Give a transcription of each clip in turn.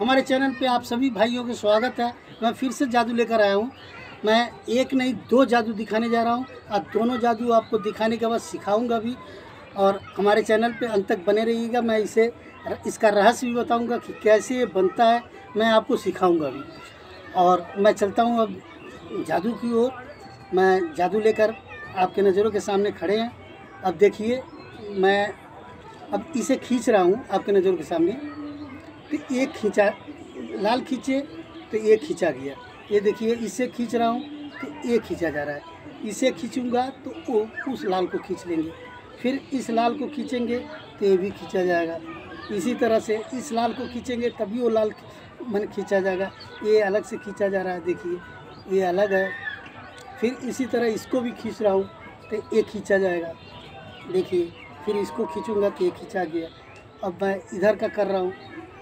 हमारे चैनल पे आप सभी भाइयों का स्वागत है। मैं फिर से जादू लेकर आया हूँ। मैं एक नहीं, दो जादू दिखाने जा रहा हूँ। और दोनों जादू आपको दिखाने के बाद सिखाऊँगा भी। और हमारे चैनल पे अंत तक बने रहिएगा। मैं इसे, इसका रहस्य भी बताऊँगा कि कैसे ये बनता है। मैं आपको सिखाऊँगा भी। और मैं चलता हूँ अब जादू की ओर। मैं जादू लेकर आपके नज़रों के सामने खड़े हैं। अब देखिए, मैं अब इसे खींच रहा हूँ आपके नज़रों के सामने। तो एक खींचा, लाल खींचे तो एक खींचा गया। ये देखिए, इसे खींच रहा हूँ तो एक खींचा जा रहा है। इसे खींचूँगा तो वो उस लाल को खींच लेंगे। फिर इस लाल को खींचेंगे तो ये भी खींचा जाएगा। इसी तरह से इस लाल को खींचेंगे, तभी वो लाल मन खींचा जाएगा। ये अलग से खींचा जा रहा है, देखिए, ये अलग है। फिर इसी तरह इसको भी खींच रहा हूँ तो ये खींचा जाएगा। देखिए, फिर इसको खींचूँगा तो ये खींचा गया। अब मैं इधर का कर रहा हूँ।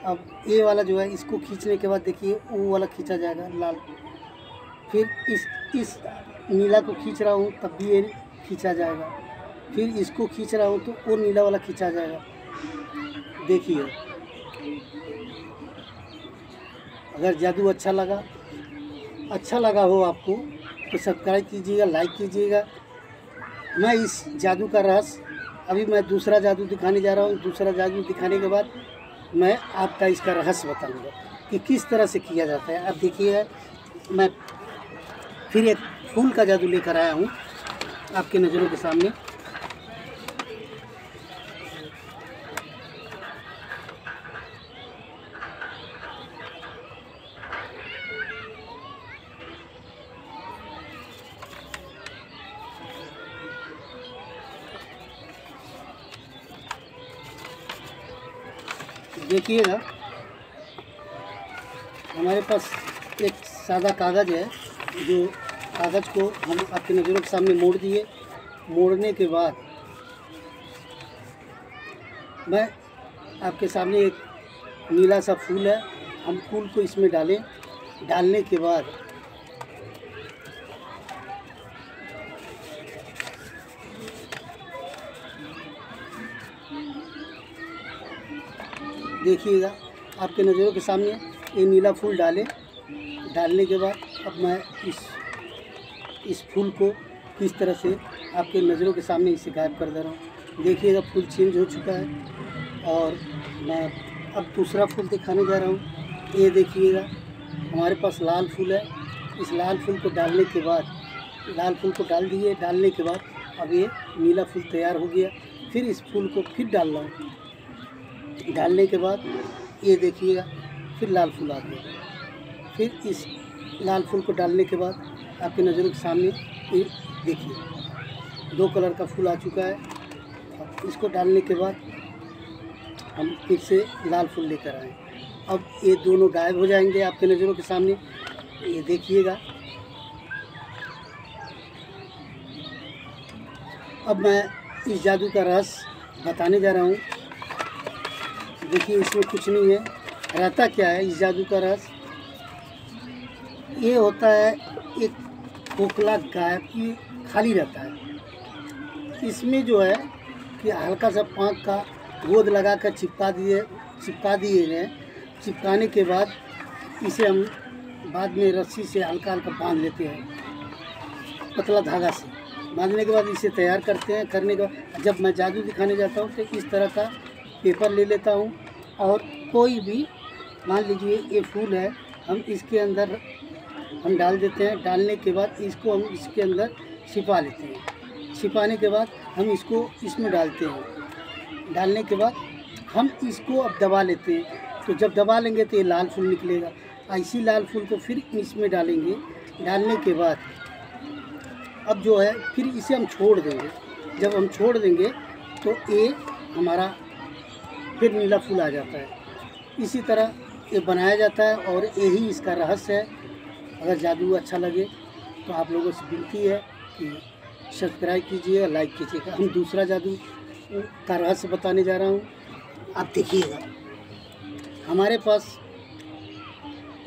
अब ये वाला जो है, इसको खींचने के बाद देखिए वो वाला खींचा जाएगा, लाल। फिर इस इस नीला को खींच रहा हूँ, तब भी ये खींचा जाएगा। फिर इसको खींच रहा हूँ तो वो नीला वाला खींचा जाएगा। देखिए। अगर जादू अच्छा लगा अच्छा लगा हो आपको तो सब्सक्राइब कीजिएगा, लाइक कीजिएगा। मैं इस जादू का रहस्य, अभी मैं दूसरा जादू दिखाने जा रहा हूँ। दूसरा जादू दिखाने के बाद मैं आपका इसका रहस्य बताऊँगा कि किस तरह से किया जाता है। अब देखिए, मैं फिर एक फूल का जादू लेकर आया हूँ आपके नज़रों के सामने। देखिएगा। हमारे पास एक सादा कागज़ है, जो कागज़ को हम आपके नज़रों के सामने मोड़ दिए। मोड़ने के बाद मैं आपके सामने एक नीला सा फूल है, हम फूल को इसमें डालें। डालने के बाद देखिएगा आपके नज़रों के सामने ये नीला फूल डालें। डालने के बाद अब मैं इस इस फूल को किस तरह से आपके नज़रों के सामने इसे गायब कर दे रहा हूँ। देखिएगा फूल चेंज हो चुका है और मैं अब दूसरा फूल दिखाने जा रहा हूँ। ये देखिएगा, हमारे पास लाल फूल है। इस लाल फूल को डालने के बाद, लाल फूल को डाल दिए। डालने के बाद अब ये नीला फूल तैयार हो गया। फिर इस फूल को फिर डाल रहा हूँ। डालने के बाद ये देखिएगा, फिर लाल फूल आ गया। फिर इस लाल फूल को डालने के बाद आपकी नज़रों के सामने ये देखिए, दो कलर का फूल आ चुका है। इसको डालने के बाद हम फिर से लाल फूल लेकर आए। अब ये दोनों गायब हो जाएँगे आपके नज़रों के सामने। ये देखिएगा। अब मैं इस जादू का रस बताने जा रहा हूँ। देखिए इसमें कुछ नहीं है। रहता क्या है? इस जादू का रस। ये होता है, एक खोखला गाय की खाली रहता है। इसमें जो है कि हल्का सा पाँक का गोद लगा कर चिपका दिए चिपका दिए हैं। चिपकाने के बाद इसे हम बाद में रस्सी से हल्का हल्का बाँध लेते हैं। पतला धागा से। बांधने के बाद इसे तैयार करते हैं। करने के बाद जब मैं जादू दिखाने जाता हूँ तो इस तरह का पेपर ले लेता हूँ और कोई भी, मान लीजिए ये फूल है, हम इसके अंदर हम डाल देते हैं। डालने के बाद इसको हम इसके अंदर छिपा लेते हैं। छिपाने के बाद हम इसको इसमें डालते हैं। डालने के बाद हम इसको अब दबा लेते हैं। तो जब दबा लेंगे तो ये लाल फूल निकलेगा। इसी लाल फूल को फिर इसमें डालेंगे। डालने के बाद अब जो है, फिर इसे हम छोड़ देंगे। जब हम छोड़ देंगे तो ये हमारा फिर नीला फूल आ जाता है। इसी तरह ये बनाया जाता है और यही इसका रहस्य है। अगर जादू अच्छा लगे तो आप लोगों से विनती है कि सब्सक्राइब कीजिए, लाइक कीजिएगा। हम दूसरा जादू का रहस्य बताने जा रहा हूँ। आप देखिएगा। हमारे पास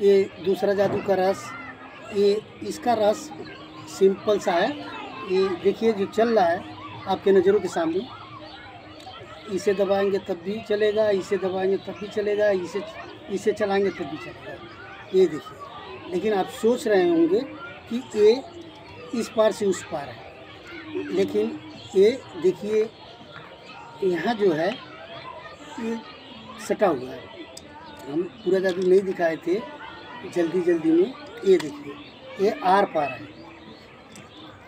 ये दूसरा जादू का रस ये इसका रस सिंपल सा है। ये देखिए जो चल रहा है, आपके नज़रों के सामने। इसे दबाएँगे तब भी चलेगा, इसे दबाएँगे तब भी चलेगा, इसे इसे चलाएँगे तब भी चलेगा। ये देखिए, लेकिन आप सोच रहे होंगे कि ये इस पार से उस पार है। लेकिन ये देखिए, यहाँ जो है, ये सटा हुआ है। हम पूरा जादू नहीं दिखाए थे, जल्दी जल्दी में। ये देखिए, ये आर पार है।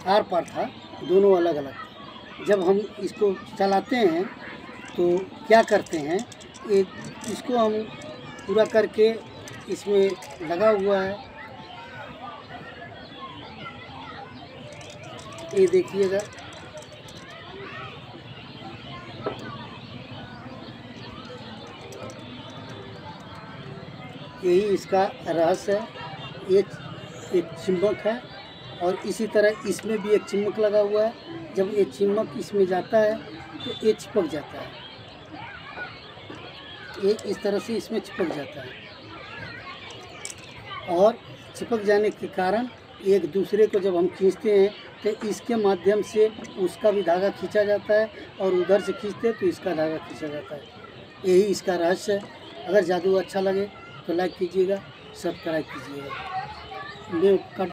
आर पार था, दोनों अलग अलग जब हम इसको चलाते हैं तो क्या करते हैं, एक इसको हम पूरा करके इसमें लगा हुआ है। ये देखिएगा। यही इसका रहस्य है। ये एक चिम्मक है और इसी तरह इसमें भी एक चिमक लगा हुआ है। जब ये चिमक इसमें जाता है तो ये चिपक जाता है। ये इस तरह से इसमें चिपक जाता है। और चिपक जाने के कारण एक दूसरे को जब हम खींचते हैं तो इसके माध्यम से उसका भी धागा खींचा जाता है और उधर से खींचते हैं तो इसका धागा खींचा जाता है। यही इसका रहस्य है। अगर जादू अच्छा लगे तो लाइक कीजिएगा सब्सक्राइब कीजिएगा। मैं